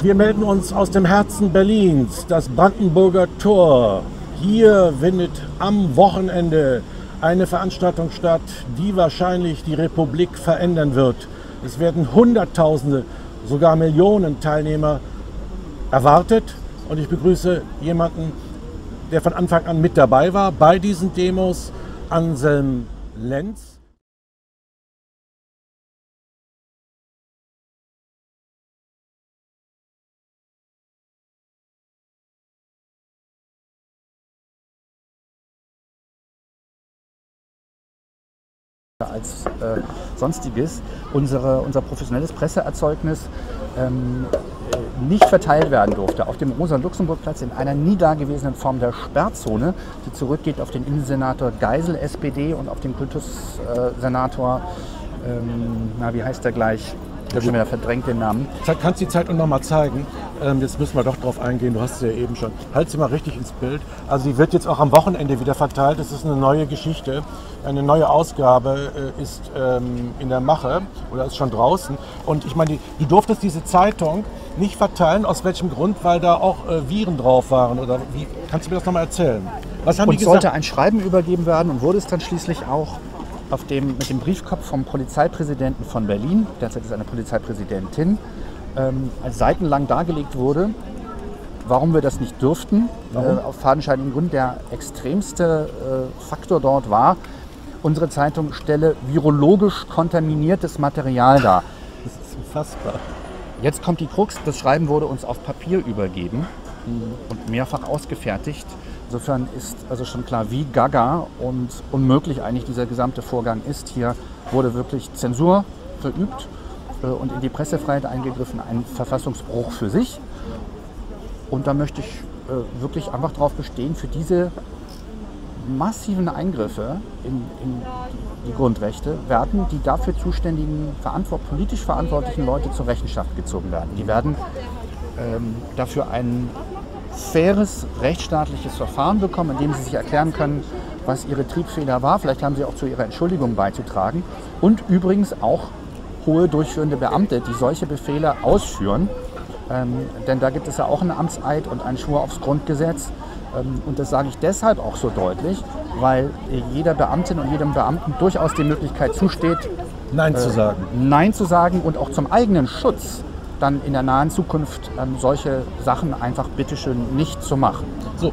Wir melden uns aus dem Herzen Berlins, das Brandenburger Tor. Hier findet am Wochenende eine Veranstaltung statt, die wahrscheinlich die Republik verändern wird. Es werden Hunderttausende, sogar Millionen Teilnehmer erwartet. Und ich begrüße jemanden, der von Anfang an mit dabei war bei diesen Demos, Anselm Lenz. als äh, sonstiges unsere, unser professionelles Presseerzeugnis ähm, nicht verteilt werden durfte auf dem Rosa-Luxemburg-Platz in einer nie dagewesenen Form der Sperrzone, die zurückgeht auf den Innensenator Geisel, SPD, und auf den Kultussenator, ähm, na, wie heißt der gleich? Ich habe schon wieder verdrängt den Namen. Kannst du die Zeit noch mal zeigen? Ähm, jetzt müssen wir doch drauf eingehen. Du hast es ja eben schon. Halt sie mal richtig ins Bild. Also die wird jetzt auch am Wochenende wieder verteilt. Das ist eine neue Geschichte. Eine neue Ausgabe äh, ist ähm, in der Mache oder ist schon draußen. Und ich meine, du durftest diese Zeitung nicht verteilen. Aus welchem Grund? Weil da auch äh, Viren drauf waren. Oder wie? Kannst du mir das noch mal erzählen? Was haben und die gesagt? sollte ein Schreiben übergeben werden und wurde es dann schließlich auch auf dem, mit dem Briefkopf vom Polizeipräsidenten von Berlin, derzeit ist eine Polizeipräsidentin, ähm, als seitenlang dargelegt wurde, warum wir das nicht dürften. Äh, auf fadenscheinigen Grund. Der extremste äh, Faktor dort war, unsere Zeitung stelle virologisch kontaminiertes Material dar. Das ist unfassbar. Jetzt kommt die Krux, das Schreiben wurde uns auf Papier übergeben und mehrfach ausgefertigt. Insofern ist also schon klar, wie gaga und unmöglich eigentlich dieser gesamte Vorgang ist. Hier wurde wirklich Zensur verübt äh, und in die Pressefreiheit eingegriffen, ein Verfassungsbruch für sich. Und da möchte ich äh, wirklich einfach darauf bestehen, für diese massiven Eingriffe in, in die Grundrechte werden die dafür zuständigen verantwort politisch verantwortlichen Leute zur Rechenschaft gezogen werden. Die werden ähm, dafür einen faires rechtsstaatliches Verfahren bekommen, in dem sie sich erklären können, was ihre Triebfehler war. Vielleicht haben sie auch zu ihrer Entschuldigung beizutragen. Und übrigens auch hohe durchführende Beamte, die solche Befehle ausführen. Ähm, denn da gibt es ja auch einen Amtseid und einen Schwur aufs Grundgesetz. Ähm, und das sage ich deshalb auch so deutlich, weil jeder Beamtin und jedem Beamten durchaus die Möglichkeit zusteht, Nein äh, zu sagen. Nein zu sagen und auch zum eigenen Schutz dann in der nahen Zukunft ähm, solche Sachen einfach bitteschön nicht zu machen. So,